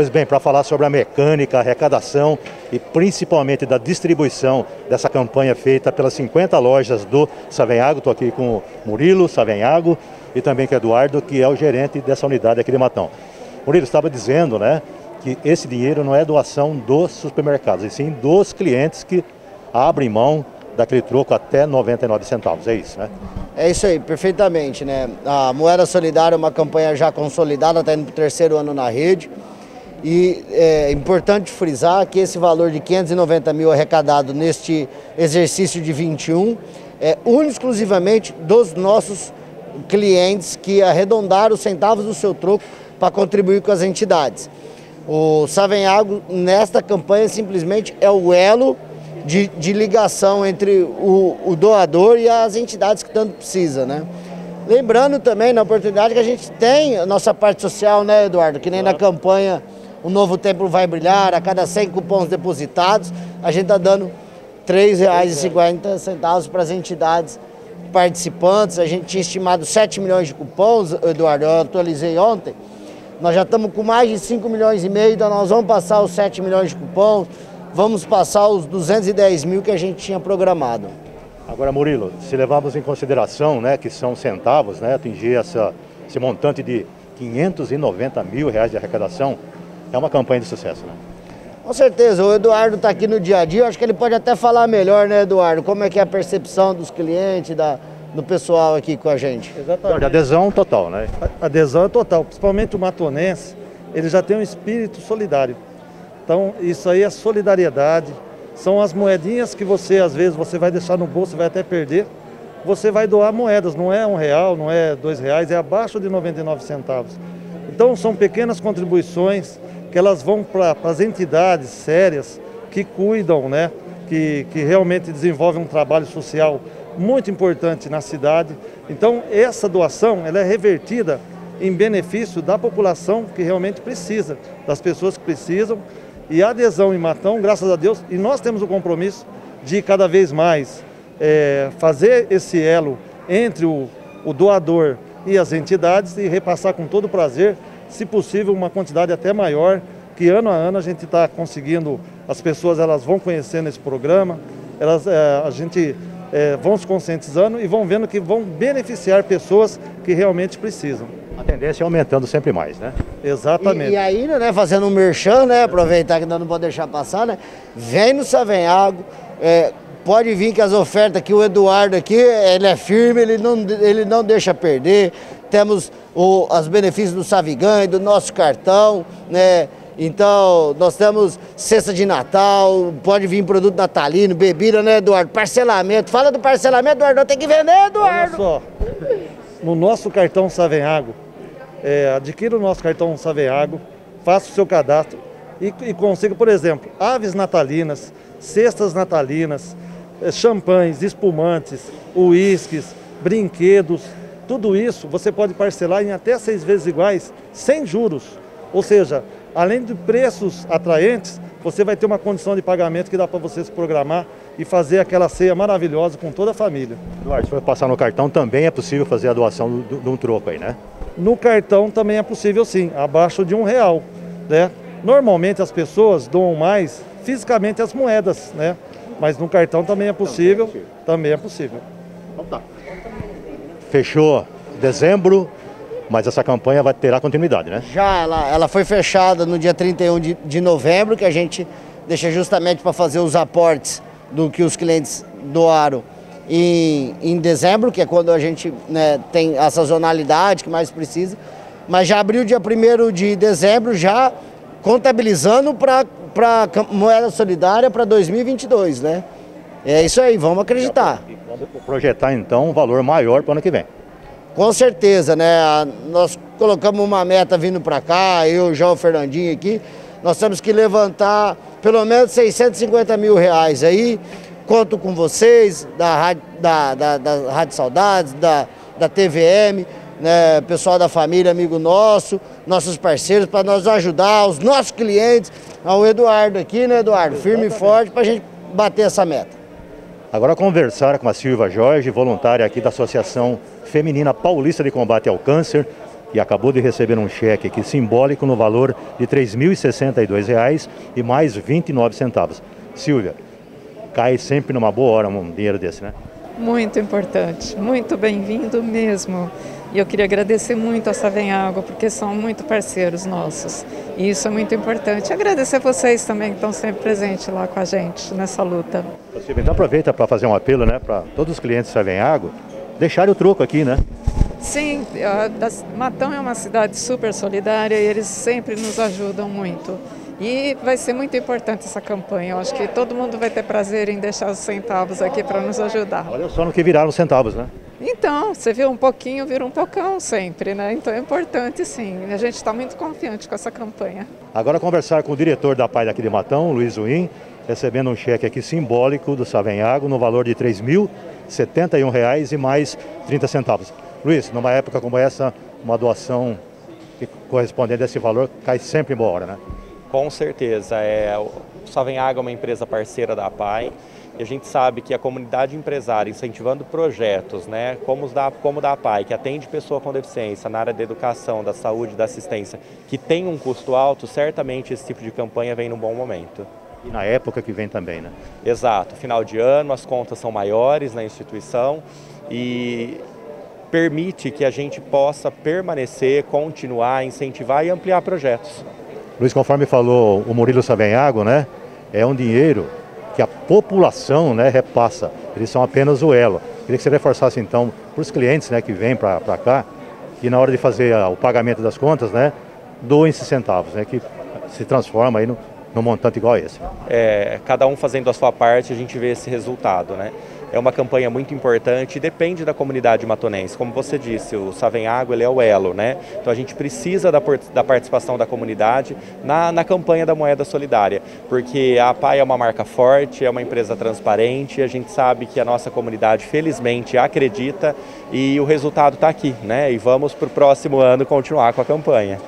Pois bem, para falar sobre a mecânica, a arrecadação e principalmente da distribuição dessa campanha feita pelas 50 lojas do Savenhago, estou aqui com o Murilo Savenhago e também com o Eduardo, que é o gerente dessa unidade aqui de Matão. Murilo estava dizendo, né, que esse dinheiro não é doação dos supermercados, e sim dos clientes que abrem mão daquele troco até 99 centavos, é isso, né? É isso aí, perfeitamente, né? A Moeda Solidária é uma campanha já consolidada, está indo para o terceiro ano na rede. E é importante frisar que esse valor de 590 mil arrecadado neste exercício de 21 é único exclusivamente dos nossos clientes que arredondaram os centavos do seu troco para contribuir com as entidades. O Savenhago, nesta campanha, simplesmente é o elo de, de ligação entre o, o, doador e as entidades que tanto precisa, né? Lembrando também, na oportunidade, que a gente tem a nossa parte social, né, Eduardo? Que nem na campanha O Novo Templo Vai Brilhar, a cada 100 cupons depositados, a gente está dando R$ 3,50 para as entidades participantes. A gente tinha estimado 7 milhões de cupons, Eduardo, eu atualizei ontem. Nós já estamos com mais de 5 milhões e meio, então nós vamos passar os 7 milhões de cupons, vamos passar os 210 mil que a gente tinha programado. Agora, Murilo, se levarmos em consideração né, que são centavos, né, atingir essa, esse montante de 590 mil reais de arrecadação, é uma campanha de sucesso, né? Com certeza, o Eduardo está aqui no dia a dia, acho que ele pode até falar melhor, né, Eduardo? Como é que é a percepção dos clientes, da, do pessoal aqui com a gente? Exatamente. Adesão total, né? A adesão é total, principalmente o matonense, ele já tem um espírito solidário. Então, isso aí é solidariedade, são as moedinhas que você, às vezes, você vai deixar no bolso, vai até perder, você vai doar moedas, não é um real, não é dois reais, é abaixo de 99 centavos. Então, são pequenas contribuições que elas vão para as entidades sérias que cuidam, né, que, que realmente desenvolvem um trabalho social muito importante na cidade. Então, essa doação ela é revertida em benefício da população que realmente precisa, das pessoas que precisam. E a adesão em Matão, graças a Deus, e nós temos o compromisso de cada vez mais é, fazer esse elo entre o, o doador e as entidades e repassar com todo prazer, se possível, uma quantidade até maior, que ano a ano a gente está conseguindo, as pessoas elas vão conhecendo esse programa, elas, é, a gente é, vão se conscientizando e vão vendo que vão beneficiar pessoas que realmente precisam. A tendência é aumentando sempre mais, né? Exatamente. E, e ainda, né, fazendo um merchan, né, aproveitar que ainda não pode deixar passar, né, vem no Savenhago, é, pode vir que as ofertas que o Eduardo aqui, ele é firme, ele não, ele não deixa perder, temos o, os benefícios do Savigan, do nosso cartão, né, então, nós temos cesta de Natal, pode vir produto natalino, bebida, né, Eduardo? Parcelamento. Fala do parcelamento, Eduardo. Tem que vender, Eduardo. Olha só, no nosso cartão Savenhago, é, adquira o nosso cartão Savenhago, faça o seu cadastro e, e consiga, por exemplo, aves natalinas, cestas natalinas, é, champanhes, espumantes, uísques, brinquedos, tudo isso você pode parcelar em até seis vezes iguais, sem juros. Ou seja, além de preços atraentes, você vai ter uma condição de pagamento que dá para você se programar e fazer aquela ceia maravilhosa com toda a família. Eduardo, se for passar no cartão, também é possível fazer a doação de um troco aí, né? No cartão também é possível sim, abaixo de um real, né? Normalmente as pessoas doam mais fisicamente as moedas, né? Mas no cartão também é possível, também é possível. Então tá. Fechou dezembro, mas essa campanha vai terá continuidade, né? Já, ela, ela foi fechada no dia 31 de, de novembro, que a gente deixa justamente para fazer os aportes do que os clientes doaram em, em dezembro, que é quando a gente né, tem a sazonalidade que mais precisa. Mas já abriu dia 1 de dezembro, já contabilizando para moeda solidária para 2022, né? É isso aí, vamos acreditar. Vamos projetar então um valor maior para o ano que vem. Com certeza, né? Nós colocamos uma meta vindo para cá, eu, já o Fernandinho aqui, nós temos que levantar pelo menos 650 mil reais aí. Conto com vocês, da Rádio, da, da, da Rádio Saudades, da, da TVM, né, pessoal da família, amigo nosso, nossos parceiros, para nós ajudar, os nossos clientes, ao Eduardo aqui, né, Eduardo? Firme e forte para a gente bater essa meta. Agora conversar com a Silva Jorge, voluntária aqui da Associação Feminina Paulista de Combate ao Câncer, que acabou de receber um cheque aqui simbólico no valor de R$ 3.062 e mais 29 centavos. Silvia, cai sempre numa boa hora um dinheiro desse, né? Muito importante, muito bem-vindo mesmo. E eu queria agradecer muito a Água, porque são muito parceiros nossos. E isso é muito importante. Agradecer a vocês também que estão sempre presentes lá com a gente nessa luta. Então aproveita para fazer um apelo né, para todos os clientes Savem Água, deixarem o troco aqui, né? Sim, Matão é uma cidade super solidária e eles sempre nos ajudam muito. E vai ser muito importante essa campanha. Eu acho que todo mundo vai ter prazer em deixar os centavos aqui para nos ajudar. Olha só no que viraram os centavos, né? Então, você viu um pouquinho, vira um pocão sempre, né? Então é importante sim. A gente está muito confiante com essa campanha. Agora conversar com o diretor da PAI daqui de Matão, Luiz Uim, recebendo um cheque aqui simbólico do Savenhago no valor de R$ 3.071 e mais 30 centavos. Luiz, numa época como essa, uma doação que correspondente a esse valor cai sempre em boa hora, né? Com certeza. É, o Savenhago é uma empresa parceira da PAI. E a gente sabe que a comunidade empresária incentivando projetos, né, como, os da, como da APAI, que atende pessoa com deficiência na área da educação, da saúde, da assistência, que tem um custo alto, certamente esse tipo de campanha vem num bom momento. E na época que vem também, né? Exato. Final de ano, as contas são maiores na instituição e permite que a gente possa permanecer, continuar, incentivar e ampliar projetos. Luiz, conforme falou o Murilo Savenhago, né? É um dinheiro que a população né, repassa. Eles são apenas o elo. Queria que você reforçasse então para os clientes né, que vêm para cá e na hora de fazer a, o pagamento das contas, né, doem esses centavos, né, que se transforma aí no, num montante igual a esse. É, cada um fazendo a sua parte, a gente vê esse resultado, né? É uma campanha muito importante e depende da comunidade matonense. Como você disse, o Savenhago ele é o elo, né? Então a gente precisa da, da participação da comunidade na, na campanha da moeda solidária, porque a APAI é uma marca forte, é uma empresa transparente, a gente sabe que a nossa comunidade felizmente acredita e o resultado está aqui, né? E vamos para o próximo ano continuar com a campanha.